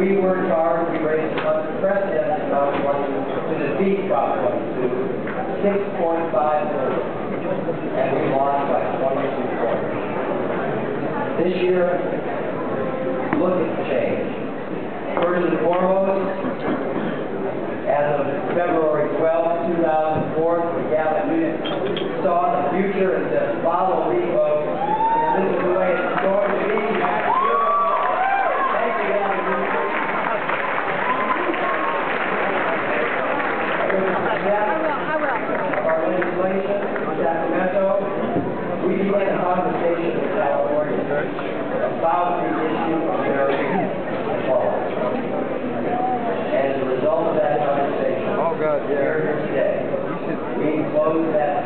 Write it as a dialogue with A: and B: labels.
A: we worked hard to raise an unprecedented amount of money to defeat beat Prop 22, 6.5 million, and we lost by 22 points. This year, look at the change. First and foremost, as of February 12, 2004, the Gavin Newsom saw the future and said, follow me, I will. Our legislation, on Sacramento, we began a conversation with California about the issue of marriage. And as a result of that conversation, Oh, God, yeah. here today. We closed that